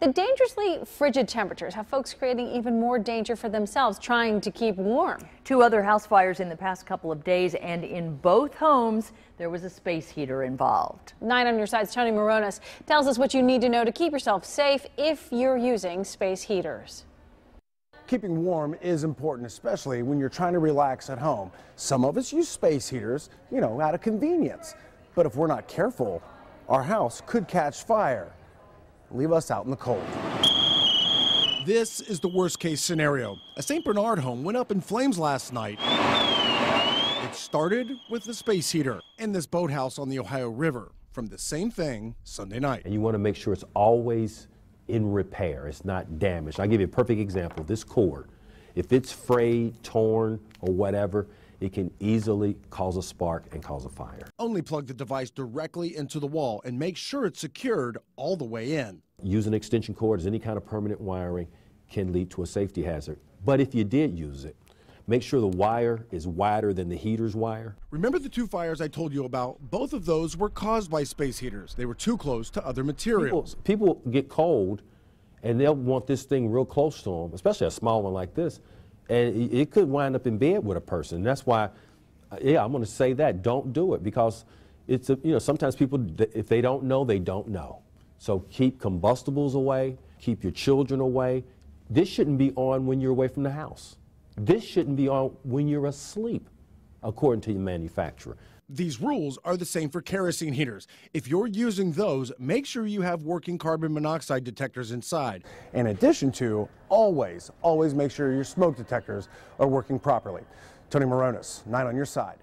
The dangerously frigid temperatures have folks creating even more danger for themselves trying to keep warm. Two other house fires in the past couple of days, and in both homes, there was a space heater involved. Nine on your side's Tony Moronis tells us what you need to know to keep yourself safe if you're using space heaters. Keeping warm is important, especially when you're trying to relax at home. Some of us use space heaters, you know, out of convenience. But if we're not careful, our house could catch fire. Leave us out in the cold. This is the worst case scenario. A St. Bernard home went up in flames last night. It started with the space heater in this boathouse on the Ohio River from the same thing Sunday night. And you want to make sure it's always in repair, it's not damaged. I'll give you a perfect example this cord. If it's frayed, torn, or whatever, it can easily cause a spark and cause a fire. Only plug the device directly into the wall and make sure it's secured all the way in. Using an extension cord as any kind of permanent wiring can lead to a safety hazard. But if you did use it, make sure the wire is wider than the heater's wire. Remember the two fires I told you about? Both of those were caused by space heaters. They were too close to other materials. People, people get cold and they'll want this thing real close to them, especially a small one like this and it could wind up in bed with a person. That's why, uh, yeah, I'm going to say that. Don't do it because it's a, you know sometimes people if they don't know they don't know. So keep combustibles away. Keep your children away. This shouldn't be on when you're away from the house. This shouldn't be on when you're asleep, according to the manufacturer. These rules are the same for kerosene heaters. If you're using those, make sure you have working carbon monoxide detectors inside. In addition to, always, always make sure your smoke detectors are working properly. Tony Moronis, 9 on your side.